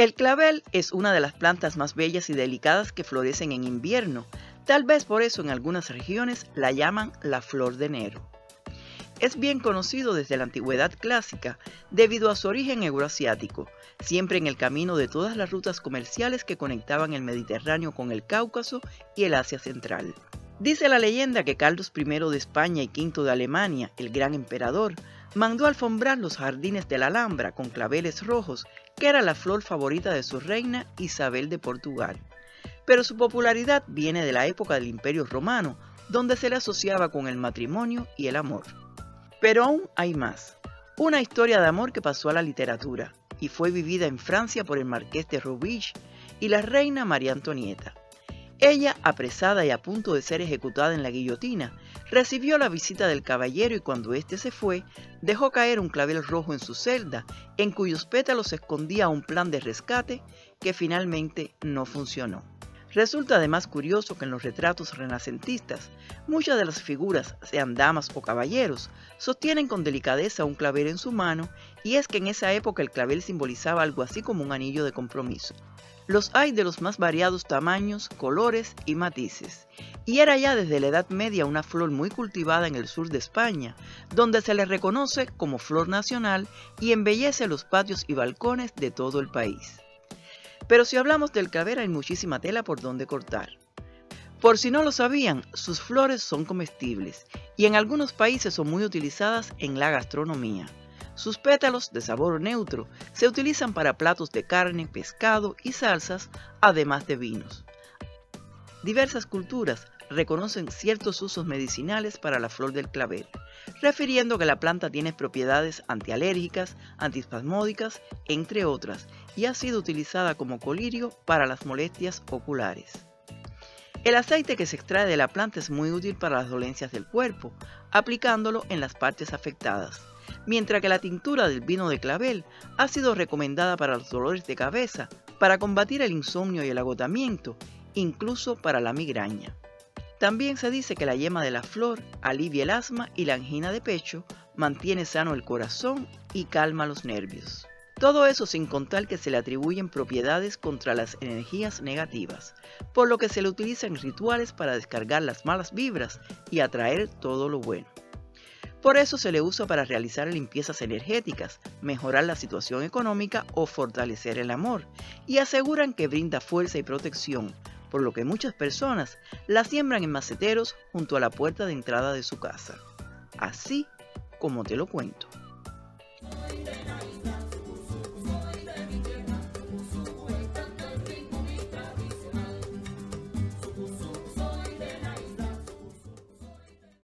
El clavel es una de las plantas más bellas y delicadas que florecen en invierno. Tal vez por eso en algunas regiones la llaman la flor de enero. Es bien conocido desde la antigüedad clásica debido a su origen euroasiático, siempre en el camino de todas las rutas comerciales que conectaban el Mediterráneo con el Cáucaso y el Asia Central. Dice la leyenda que Carlos I de España y V de Alemania, el gran emperador, mandó alfombrar los jardines de la Alhambra con claveles rojos, que era la flor favorita de su reina Isabel de Portugal. Pero su popularidad viene de la época del Imperio Romano, donde se le asociaba con el matrimonio y el amor. Pero aún hay más. Una historia de amor que pasó a la literatura y fue vivida en Francia por el marqués de Roubich y la reina María Antonieta. Ella, apresada y a punto de ser ejecutada en la guillotina, recibió la visita del caballero y cuando éste se fue, dejó caer un clavel rojo en su celda, en cuyos pétalos escondía un plan de rescate que finalmente no funcionó. Resulta además curioso que en los retratos renacentistas, muchas de las figuras, sean damas o caballeros, sostienen con delicadeza un clavel en su mano, y es que en esa época el clavel simbolizaba algo así como un anillo de compromiso. Los hay de los más variados tamaños, colores y matices, y era ya desde la Edad Media una flor muy cultivada en el sur de España, donde se le reconoce como flor nacional y embellece los patios y balcones de todo el país. Pero si hablamos del clavel hay muchísima tela por donde cortar. Por si no lo sabían, sus flores son comestibles y en algunos países son muy utilizadas en la gastronomía. Sus pétalos, de sabor neutro, se utilizan para platos de carne, pescado y salsas, además de vinos. Diversas culturas reconocen ciertos usos medicinales para la flor del clavel, refiriendo que la planta tiene propiedades antialérgicas, antispasmódicas, entre otras, y ha sido utilizada como colirio para las molestias oculares. El aceite que se extrae de la planta es muy útil para las dolencias del cuerpo, aplicándolo en las partes afectadas mientras que la tintura del vino de clavel ha sido recomendada para los dolores de cabeza, para combatir el insomnio y el agotamiento, incluso para la migraña. También se dice que la yema de la flor alivia el asma y la angina de pecho, mantiene sano el corazón y calma los nervios. Todo eso sin contar que se le atribuyen propiedades contra las energías negativas, por lo que se le utiliza en rituales para descargar las malas vibras y atraer todo lo bueno. Por eso se le usa para realizar limpiezas energéticas, mejorar la situación económica o fortalecer el amor, y aseguran que brinda fuerza y protección, por lo que muchas personas la siembran en maceteros junto a la puerta de entrada de su casa. Así como te lo cuento.